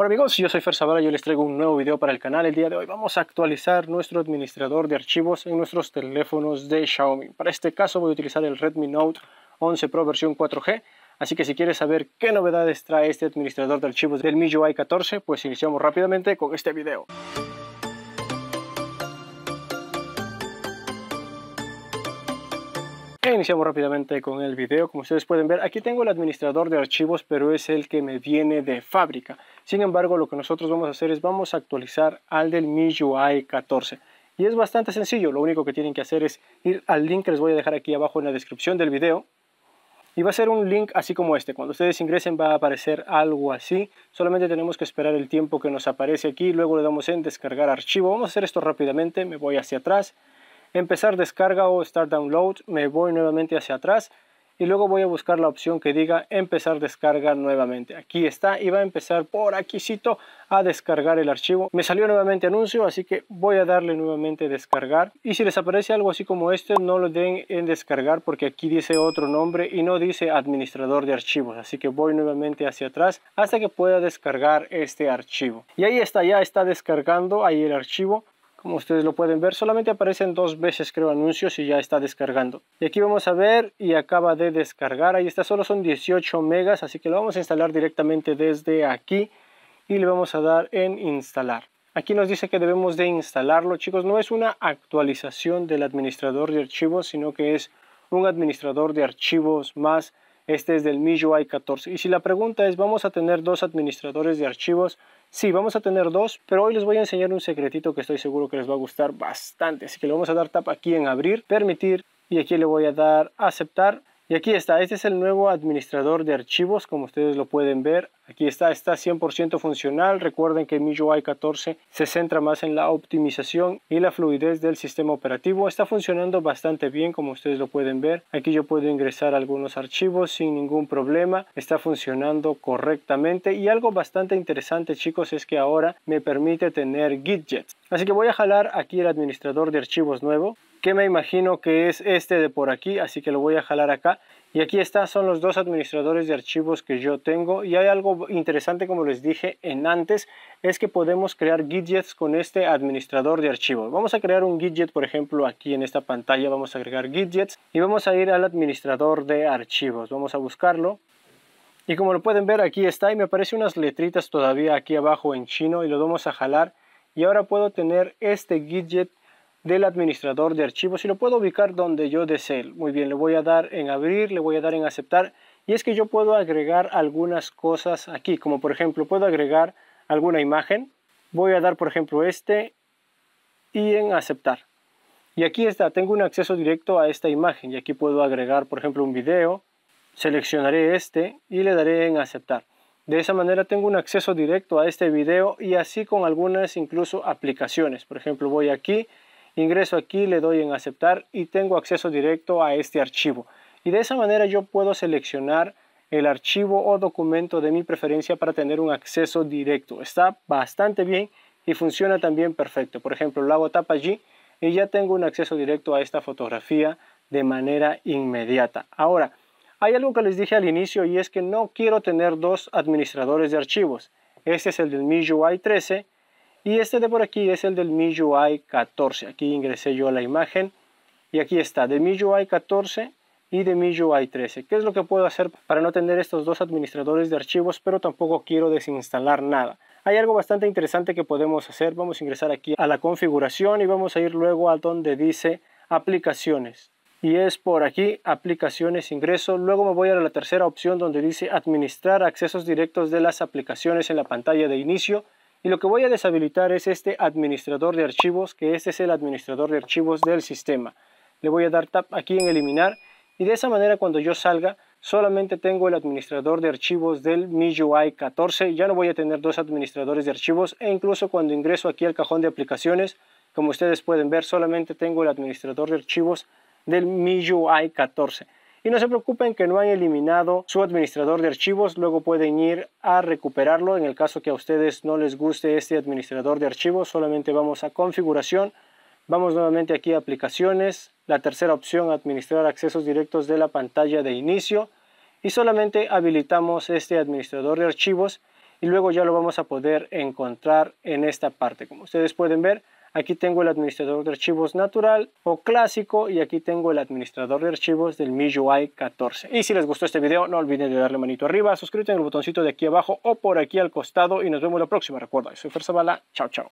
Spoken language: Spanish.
Hola amigos, yo soy Fer Zavala y yo les traigo un nuevo video para el canal. El día de hoy vamos a actualizar nuestro administrador de archivos en nuestros teléfonos de Xiaomi. Para este caso voy a utilizar el Redmi Note 11 Pro versión 4G. Así que si quieres saber qué novedades trae este administrador de archivos del MIUI 14, pues iniciamos rápidamente con este video. E iniciamos rápidamente con el video. Como ustedes pueden ver, aquí tengo el administrador de archivos, pero es el que me viene de fábrica. Sin embargo, lo que nosotros vamos a hacer es vamos a actualizar al del MIUI 14. Y es bastante sencillo, lo único que tienen que hacer es ir al link que les voy a dejar aquí abajo en la descripción del video. Y va a ser un link así como este. Cuando ustedes ingresen va a aparecer algo así. Solamente tenemos que esperar el tiempo que nos aparece aquí. Luego le damos en descargar archivo. Vamos a hacer esto rápidamente. Me voy hacia atrás empezar descarga o start download, me voy nuevamente hacia atrás y luego voy a buscar la opción que diga empezar descarga nuevamente. Aquí está y va a empezar por aquícito a descargar el archivo. Me salió nuevamente anuncio, así que voy a darle nuevamente descargar. Y si les aparece algo así como este, no lo den en descargar porque aquí dice otro nombre y no dice administrador de archivos. Así que voy nuevamente hacia atrás hasta que pueda descargar este archivo. Y ahí está, ya está descargando ahí el archivo. Como ustedes lo pueden ver, solamente aparecen dos veces creo anuncios y ya está descargando. Y aquí vamos a ver y acaba de descargar. Ahí está, solo son 18 megas, así que lo vamos a instalar directamente desde aquí y le vamos a dar en instalar. Aquí nos dice que debemos de instalarlo, chicos. No es una actualización del administrador de archivos, sino que es un administrador de archivos más. Este es del MIUI 14. Y si la pregunta es, ¿vamos a tener dos administradores de archivos? Sí, vamos a tener dos, pero hoy les voy a enseñar un secretito que estoy seguro que les va a gustar bastante. Así que le vamos a dar tap aquí en abrir, permitir y aquí le voy a dar aceptar y aquí está, este es el nuevo administrador de archivos, como ustedes lo pueden ver. Aquí está, está 100% funcional. Recuerden que MIUI 14 se centra más en la optimización y la fluidez del sistema operativo. Está funcionando bastante bien, como ustedes lo pueden ver. Aquí yo puedo ingresar algunos archivos sin ningún problema. Está funcionando correctamente. Y algo bastante interesante, chicos, es que ahora me permite tener Gitjets. Así que voy a jalar aquí el administrador de archivos nuevo que me imagino que es este de por aquí, así que lo voy a jalar acá. Y aquí está, son los dos administradores de archivos que yo tengo. Y hay algo interesante, como les dije en antes, es que podemos crear widgets con este administrador de archivos. Vamos a crear un widget, por ejemplo, aquí en esta pantalla vamos a agregar widgets y vamos a ir al administrador de archivos. Vamos a buscarlo. Y como lo pueden ver, aquí está y me aparecen unas letritas todavía aquí abajo en chino y lo vamos a jalar. Y ahora puedo tener este widget del administrador de archivos y lo puedo ubicar donde yo desee. Muy bien, le voy a dar en abrir, le voy a dar en aceptar y es que yo puedo agregar algunas cosas aquí, como por ejemplo puedo agregar alguna imagen, voy a dar por ejemplo este y en aceptar. Y aquí está, tengo un acceso directo a esta imagen y aquí puedo agregar por ejemplo un video, seleccionaré este y le daré en aceptar. De esa manera tengo un acceso directo a este video y así con algunas incluso aplicaciones. Por ejemplo voy aquí Ingreso aquí, le doy en aceptar y tengo acceso directo a este archivo. Y de esa manera yo puedo seleccionar el archivo o documento de mi preferencia para tener un acceso directo. Está bastante bien y funciona también perfecto. Por ejemplo, lo hago tap allí y ya tengo un acceso directo a esta fotografía de manera inmediata. Ahora, hay algo que les dije al inicio y es que no quiero tener dos administradores de archivos. Este es el del MIUI 13 y este de por aquí es el del MIUI 14. Aquí ingresé yo la imagen y aquí está, de MIUI 14 y de MIUI 13. ¿Qué es lo que puedo hacer para no tener estos dos administradores de archivos, pero tampoco quiero desinstalar nada? Hay algo bastante interesante que podemos hacer. Vamos a ingresar aquí a la configuración y vamos a ir luego a donde dice aplicaciones. Y es por aquí, aplicaciones, ingreso. Luego me voy a la tercera opción donde dice administrar accesos directos de las aplicaciones en la pantalla de inicio y lo que voy a deshabilitar es este administrador de archivos, que este es el administrador de archivos del sistema. Le voy a dar tap aquí en eliminar y de esa manera cuando yo salga solamente tengo el administrador de archivos del MIUI 14. Ya no voy a tener dos administradores de archivos e incluso cuando ingreso aquí al cajón de aplicaciones, como ustedes pueden ver, solamente tengo el administrador de archivos del MIUI 14. Y no se preocupen que no han eliminado su administrador de archivos, luego pueden ir a recuperarlo. En el caso que a ustedes no les guste este administrador de archivos, solamente vamos a configuración. Vamos nuevamente aquí a aplicaciones, la tercera opción administrar accesos directos de la pantalla de inicio y solamente habilitamos este administrador de archivos y luego ya lo vamos a poder encontrar en esta parte. Como ustedes pueden ver, aquí tengo el administrador de archivos natural o clásico y aquí tengo el administrador de archivos del MIUI 14. Y si les gustó este video, no olviden de darle manito arriba, suscríbete en el botoncito de aquí abajo o por aquí al costado y nos vemos la próxima. Recuerda, soy Fer Zavala. Chao, chao.